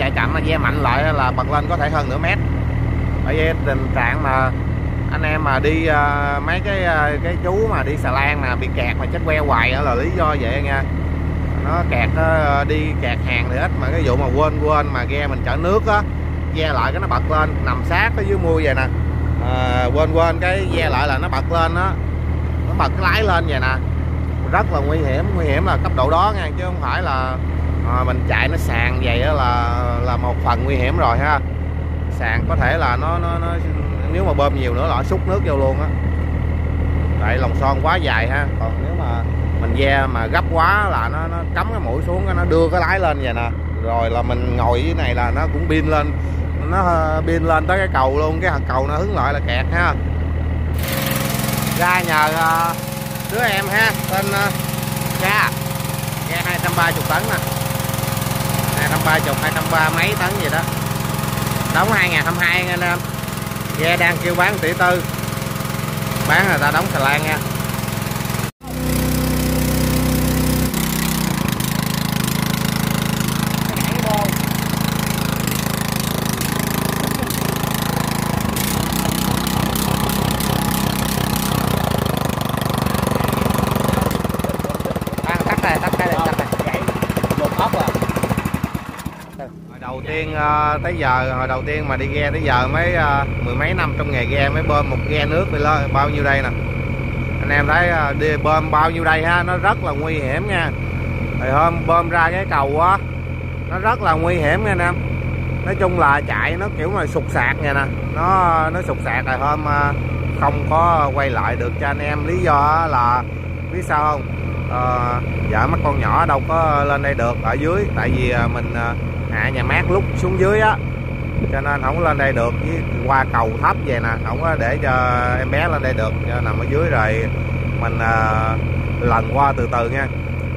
chạy chậm mà ve mạnh lại là bật lên có thể hơn nửa mét. Bởi vì tình trạng mà anh em mà đi uh, mấy cái uh, cái chú mà đi xà lan mà bị kẹt mà chết que hoài đó là lý do vậy nha. Nó kẹt à, đi kẹt hàng thì ít mà cái vụ mà quên quên mà ghe mình chở nước á ghe lại cái nó bật lên nằm sát ở dưới mui vậy nè. À, quên quên cái ghe lại là nó bật lên đó nó bật cái lái lên vậy nè. Rất là nguy hiểm nguy hiểm là cấp độ đó nha chứ không phải là à, mình chạy nó sàn vậy đó là là một phần nguy hiểm rồi ha. Sàn có thể là nó nó, nó nếu mà bơm nhiều nữa là xúc nước vô luôn á. Tại lòng son quá dài ha. Còn nếu mà mình ve mà gấp quá là nó, nó cắm cái mũi xuống nó đưa cái lái lên vậy nè. Rồi là mình ngồi dưới này là nó cũng pin lên nó ờ, pin lên tới cái cầu luôn cái cầu nó hứng lại là kẹt ha. Ra nhờ ờ, đứa em ha tên ờ, cha. Ghe 230 tấn nè. 230 230 mấy tấn gì đó. Đóng 2022 nha anh. Em ghe đang kêu bán tỷ tư. Bán là ta đóng xà lan nha đầu tiên uh, tới giờ hồi đầu tiên mà đi ghe tới giờ mấy uh, ờ, mười mấy năm trong nghề ghe mới bơm một ghe nước đi lên bao nhiêu đây nè. Anh em thấy uh, đi bơm bao nhiêu đây ha nó rất là nguy hiểm nha. Thì hôm bơm ra cái cầu á nó rất là nguy hiểm nha anh em. Nói chung là chạy nó kiểu mà sụt sạc vậy nè. Nó nó sụt sạc rồi hôm uh, không có quay lại được cho anh em. Lý do là biết sao không? Uh, vợ mắt con nhỏ đâu có lên đây được ở dưới. Tại vì uh, mình uh, hạ nhà mát lúc xuống dưới á. Cho nên không lên đây được với qua cầu thấp vậy nè không có để cho em bé lên đây được cho nằm ở dưới rồi mình uh, lần qua từ từ nha.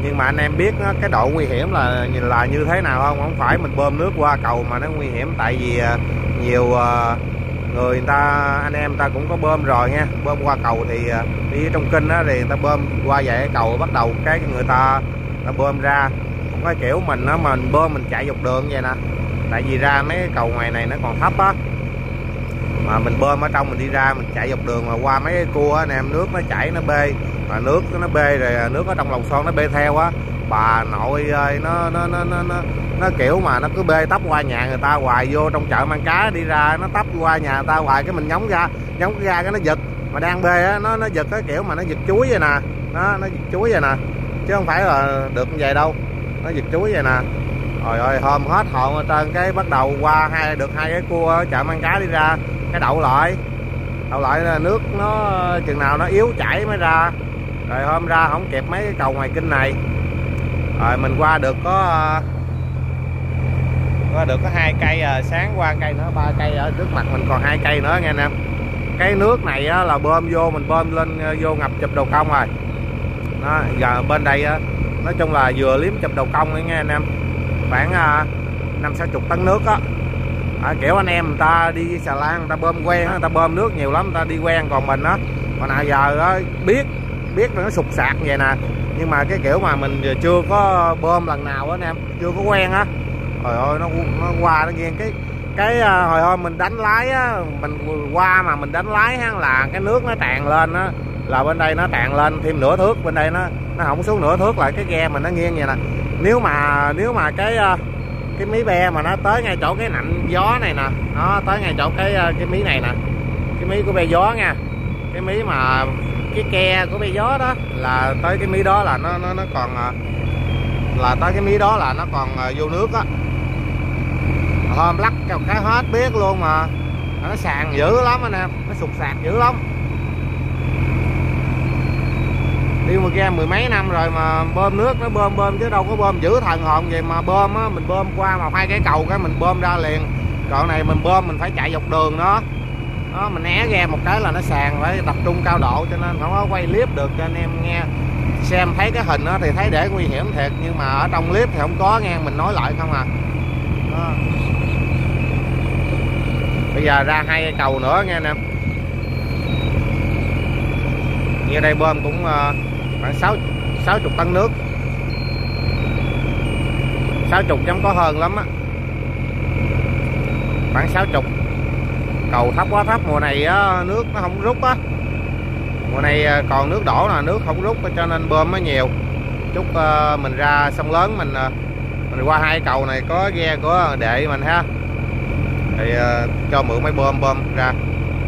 Nhưng mà anh em biết đó, cái độ nguy hiểm là là như thế nào không? Không phải mình bơm nước qua cầu mà nó nguy hiểm tại vì ờ, nhiều uh, người, ta anh em ta cũng có bơm rồi nha. Bơm qua cầu thì đi trong kinh đó thì người ta bơm qua vậy cầu bắt đầu cái người ta ta bơm ra cái kiểu mình á mình bơm mình chạy dọc đường vậy nè. Tại vì ra mấy cái cầu ngoài này nó còn thấp á. Mà mình bơm ở trong mình đi ra mình chạy dọc đường mà qua mấy cái cua anh em nước nó chảy nó bê. Mà nước nó bê rồi à, nước ở trong lòng son nó bê theo á. Bà nội ơi nó nó nó nó nó, nó kiểu mà nó cứ bê tấp qua nhà người ta hoài vô trong chợ mang cá đi ra nó tấp qua nhà người ta hoài cái mình nhóng ra nhóng ra cái nó giật. Mà đang bê á nó nó giật cái kiểu mà nó giật chuối vậy nè. Nó nó giật chuối vậy nè. Chứ không phải là được như vậy đâu nó giật chuối vậy nè. Rồi ơi hôm hết hồn trên cái bắt đầu qua hai được hai cái cua chợ mang cá đi ra cái đậu lại. Đậu lại là nước nó chừng nào nó yếu chảy mới ra. Rồi hôm ra không kịp mấy cái cầu ngoài kinh này. Rồi mình qua được có qua được có hai cây à, sáng qua cây nữa ba cây ở trước mặt mình còn hai cây nữa nghe anh em cái nước này á, là bơm vô mình bơm lên à, vô ngập chụp đầu công rồi. Đó, giờ bên đây á, nói chung là vừa liếm chụp đầu công ấy nghe anh em. Khoảng à, năm sáu chục tấn nước á. À, kiểu anh em người ta đi xà lan người ta bơm quen người ta bơm nước nhiều lắm người ta đi quen còn mình á. Còn nào giờ á, biết biết nó sụt sạc vậy nè. Nhưng mà cái kiểu mà mình chưa có bơm lần nào á anh em chưa có quen á. Trời ơi nó nó qua nó nghiêng cái cái à, hồi hôm mình đánh lái á mình qua mà mình đánh lái á là cái nước nó tràn lên á là bên đây nó tràn lên thêm nửa thước, bên đây nó nó không xuống nửa thước lại cái ghe mình nó nghiêng vậy nè. Nếu mà nếu mà cái ờ, cái mí be mà nó tới ngay chỗ cái nạnh gió này nè, nó tới ngay chỗ cái ờ, cái mí này nè, cái mí của be gió nha. Cái mí mà, cái ke của be gió đó là tới cái mí đó là nó nó nó còn ờ, là tới cái mí đó là nó còn vô nước á. Hôm lắc cái hết biết luôn mà. Nó sàn dữ lắm anh em, nó sụt sạc dữ lắm đi một ghe mười mấy năm rồi mà bơm nước, nó bơm bơm chứ đâu có bơm. Giữ thần hồn vậy mà bơm á, mình bơm qua mà hai cái cầu cái mình bơm ra liền. Còn này mình bơm, mình phải chạy dọc đường đó. Đó, mình né ghe một cái là nó sàn phải tập trung cao độ cho nên không có quay clip được. Cho anh em nghe, xem thấy cái hình đó thì thấy để nguy hiểm thiệt. Nhưng mà ở trong clip thì không có nghe, mình nói lại không à. Đó. bây giờ ra hai cầu nữa nghe anh em như đây bơm cũng ờ, khoảng 6 60 tấn nước. 60 chấm có hơn lắm á. Khoảng 60 cầu thấp quá thấp mùa này á, nước nó không rút á. Mùa này à, còn nước đổ là nước không rút cho nên bơm nó nhiều. Chút uh, mình ra sông lớn mình uh, mình qua hai cầu này có ghe của đệ mình ha. Thì uh, cho mượn máy bơm bơm ra.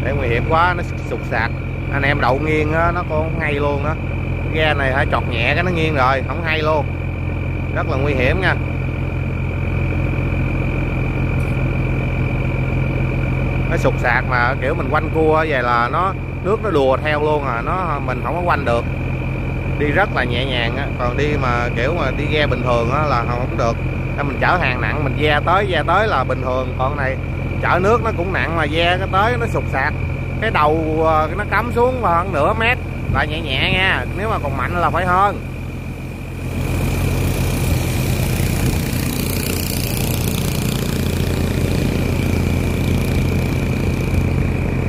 Để nguy hiểm quá nó sụt sạt. Anh em đậu nghiêng á, nó cũng ngay luôn á ghe này hả? Chọt nhẹ cái nó nghiêng rồi, không hay luôn. Rất là nguy hiểm nha. Nó sụt sạt mà, kiểu mình quanh cua vậy là nó, nước nó đùa theo luôn à. Nó, mình không có quanh được. Đi rất là nhẹ nhàng á. Còn đi mà, kiểu mà đi ghe bình thường á, là không được. Nên mình chở hàng nặng, mình ve tới ve tới là bình thường. Còn này, chở nước nó cũng nặng mà, ve cái tới nó sụt sạt. Cái đầu à, nó cắm xuống khoảng nửa mét lại nhẹ nhẹ nha. Nếu mà còn mạnh là phải hơn.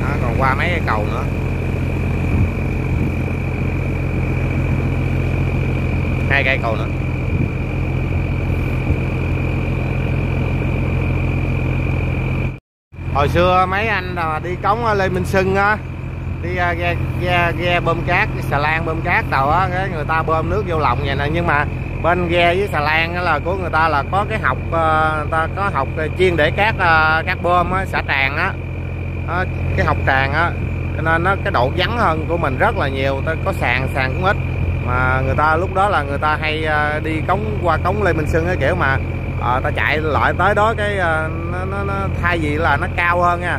Đó, còn qua mấy cái cầu nữa. Hai cây cầu nữa. Hồi xưa mấy anh là đi cống lê minh Sưng á đi uh, ghe, ghe, ghe bơm cát cái xà lan bơm cát tàu á cái người ta bơm nước vô lòng vậy nè. Nhưng mà bên ghe với xà lan là của người ta là có cái học uh, ờ, người ta có học chuyên để cát uh, cát bơm á xả tràn á. Cái học tràn á. Cho nên nó cái độ vắng hơn của mình rất là nhiều ta có sàn sàn cũng ít. Mà người ta lúc đó là người ta hay ờ, đi cống qua cống lê minh Sơn cái kiểu mà à, ta chạy lại tới đó cái nó, nó, nó thay vì là nó cao hơn nha.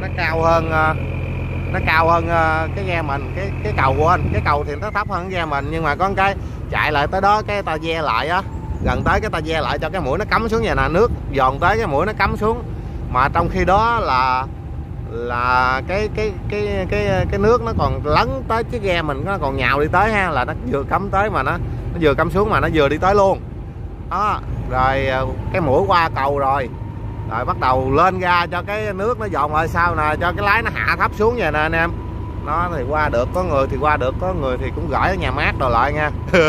Nó cao hơn nó cao hơn ờ, cái ghe mình, cái cái cầu của anh. Cái cầu thì nó thấp hơn cái ghe mình, nhưng mà có cái, chạy lại tới đó, cái ta ve lại á. Gần tới cái ta ve lại cho cái mũi nó cắm xuống vậy nè nước, dồn tới cái mũi nó cắm xuống. Mà trong khi đó là là cái cái cái cái cái nước nó còn lấn tới chiếc ghe mình, nó còn nhào đi tới ha, là nó vừa cắm tới mà nó nó vừa cắm xuống mà nó vừa đi tới luôn. Đó, rồi ờ, cái mũi qua cầu rồi rồi bắt đầu lên ra cho cái nước nó dồn rồi sau nè, cho cái lái nó hạ thấp xuống vậy nè anh em. Nó thì qua được, có người thì qua được, có người thì cũng gửi ở nhà mát rồi lại nha.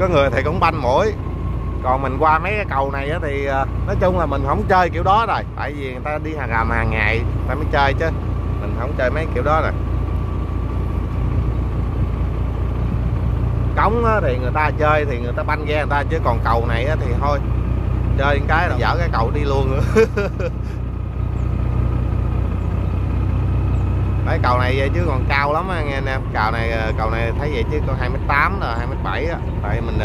Có người thì cũng banh mũi. Còn mình qua mấy cái cầu này thì à, nói chung là mình không chơi kiểu đó rồi. Tại vì người ta đi hàng làm hàng ngày ta mới chơi chứ. Mình không chơi mấy kiểu đó rồi. Cống thì người ta chơi thì người ta banh ghe người ta, chứ còn cầu này thì thôi chơi cái là dở cái cầu đi luôn. Nữa cái cầu này chứ còn cao lắm nghe anh em. Cầu này cầu này thấy vậy chứ còn hai mét tám rồi hai mét bảy á. Tại mình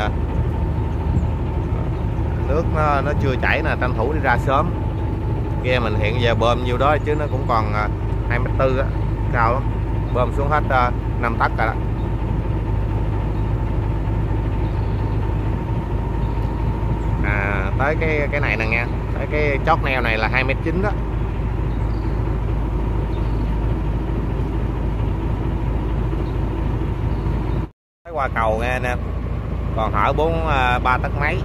nước nó, nó chưa chảy nè tranh thủ đi ra sớm. Ghe mình hiện giờ bơm nhiêu đó chứ nó cũng còn hai mét tư á. Cao lắm. Bơm xuống hết năm tấc rồi đó à, tới cái cái này nè nha tới cái chót neo này là hai mét chín đó. Tới qua cầu nghe nè. Còn hở bốn à, ba tấc mấy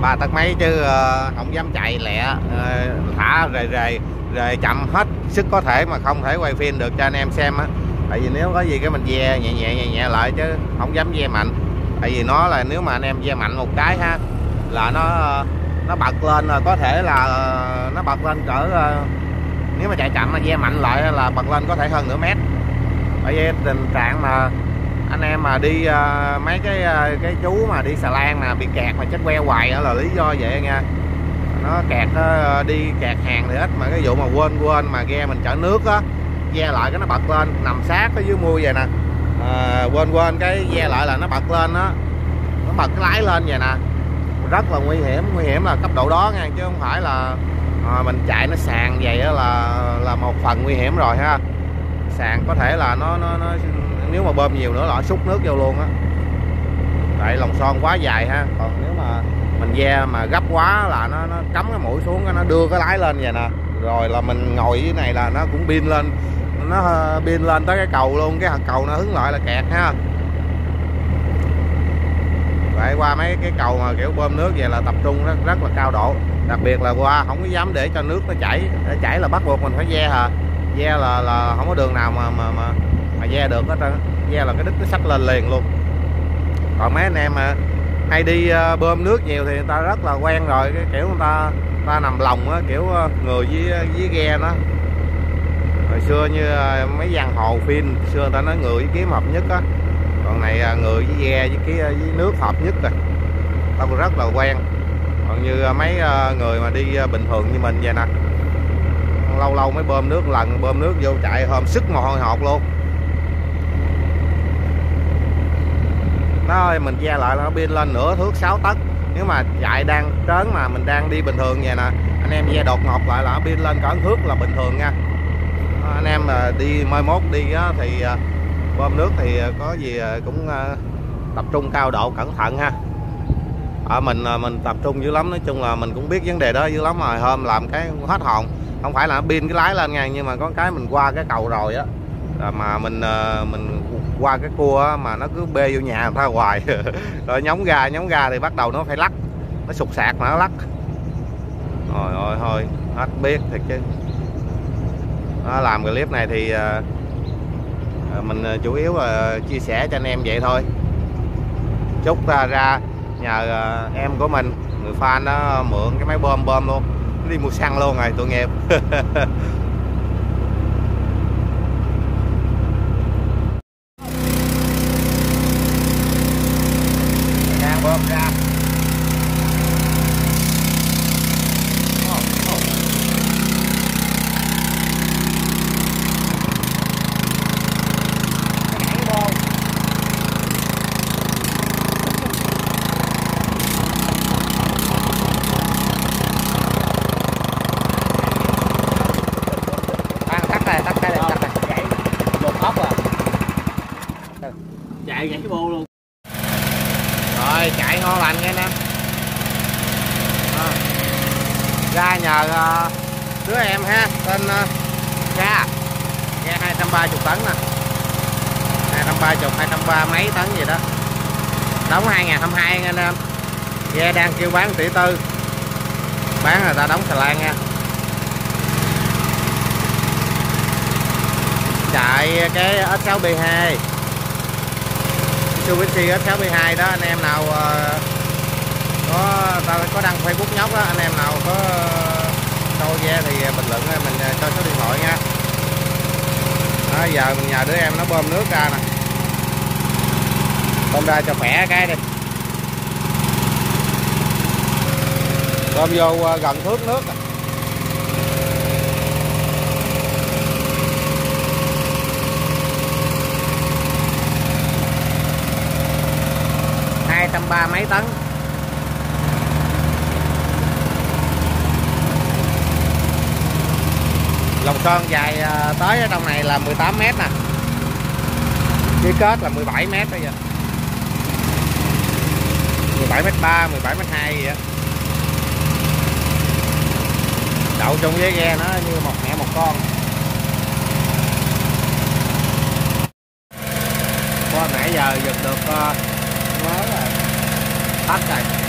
ba tấc mấy chứ à, không dám chạy lẹ à, thả rề rề rề chậm hết sức có thể mà không thể quay phim được cho anh em xem á. Tại vì nếu có gì cái mình ve nhẹ nhẹ nhẹ nhẹ lại chứ không dám ve mạnh. Tại vì nó là, nếu mà anh em ve mạnh một cái ha là nó nó bật lên là có thể là nó bật lên cỡ ờ, nếu mà chạy chậm mà ve mạnh lại là bật lên có thể hơn nửa mét. Bởi vì tình trạng mà anh em mà đi uh, mấy cái uh, cái chú mà đi xà lan mà bị kẹt mà chết que hoài đó là lý do vậy nha. Nó kẹt nó đi kẹt hàng thì ít mà cái vụ mà quên quên mà ghe mình chở nước á ghe lại cái nó bật lên nằm sát ở dưới mui vậy nè. À, quên quên cái ghe lại là nó bật lên á nó bật cái lái lên vậy nè rất là nguy hiểm. Nguy hiểm là cấp độ đó nha chứ không phải là à, mình chạy nó sàn vậy đó là là một phần nguy hiểm rồi ha. Sàn có thể là nó nó, nó nếu mà bơm nhiều nữa là xúc nước vô luôn á. Tại lòng son quá dài ha. Còn nếu mà mình ve mà gấp quá là nó, nó cắm cái mũi xuống nó đưa cái lái lên vậy nè. Rồi là mình ngồi dưới này là nó cũng pin lên nó pin lên tới cái cầu luôn cái cầu nó hứng lại là kẹt ha phải qua mấy cái cầu mà kiểu bơm nước vậy là tập trung rất rất là cao độ. Đặc biệt là qua không có dám để cho nước nó chảy để chảy là bắt buộc mình phải ve hả ve là là không có đường nào mà mà mà, mà ve được hết trơn ve là cái đít nó sắp lên liền luôn. Còn mấy anh em mà hay đi ờ, bơm nước nhiều thì người ta rất là quen rồi. Cái kiểu người ta người ta nằm lòng á kiểu ờ, người với với ghe nó. Hồi xưa như ờ, mấy giang hồ phim xưa người ta nói người với kiếm hợp nhất á còn này à, người với ghe với cái à, với nước hợp nhất rồi. Tao rất là quen. Còn như à, mấy người mà đi bình thường như mình vậy nè. Lâu lâu mới bơm nước lần bơm nước vô chạy hôm sức mồ hôi hột luôn. Nó ơi mình che lại nó pin lên nửa thước 6 tấc. Nếu mà chạy đang trớn mà mình đang đi bình thường vậy nè anh em che đột ngột lại là pin lên cỡ thước là bình thường nha. Anh em mà đi mai mốt đi á, thì bơm nước thì ờ, có gì ờ, cũng ờ, tập trung cao độ cẩn thận ha. Ở mình mình tập trung dữ lắm nói chung là mình cũng biết vấn đề đó dữ lắm rồi hôm làm cái hết hồn. Không phải là pin cái lái lên ngang nhưng mà có cái mình qua cái cầu rồi á. Mà mình mình qua cái cua mà nó cứ bê vô nhà người ta hoài. Rồi nhóng ga nhóng ga thì bắt đầu nó phải lắc nó sụt sạc mà nó lắc. Rồi ôi thôi hết biết thiệt chứ. Nó làm clip này thì uh, Ờ, mình ờ, chủ yếu là chia sẻ cho anh em vậy thôi. Chúc ra ờ, ra nhờ em của mình, người fan đó mượn cái máy bơm bơm luôn. Đi mua xăng luôn rồi, tội nghiệp chạy gãy cái bô luôn rồi chạy ngon lành nghe nè à ra nhờ uh, đứa em ha tên uh, ga ga hai trăm ba chục tấn nè. hai trăm ba chục hai trăm ba mấy tấn gì đó. Đóng 2022 anh em. Ghe đang kêu bán tỷ tư. Bán người ta đóng xà lan nha. Chạy cái S6B2 Mitsubishi S6B2 đó anh em nào uh, có ta có đăng Facebook nhóc đó anh em nào có ờ, câu ghe thì bình luận ờ, mình ờ, cho số điện thoại nha. Đó, giờ mình nhờ đứa em nó bơm nước ra nè. Bơm ra cho khỏe cái đi. Bơm vô gần thước nước à. 230 mấy tấn. Lòng sơn dài ờ, tới ở trong này là 18 mét nè. Chia kết là 17 mét bây giờ. 17 mét 3, 17 mét 2 gì á. Đậu chung với ghe nó như một mẹ một con. Qua nãy giờ giật được ờ, mới rồi tắt rồi.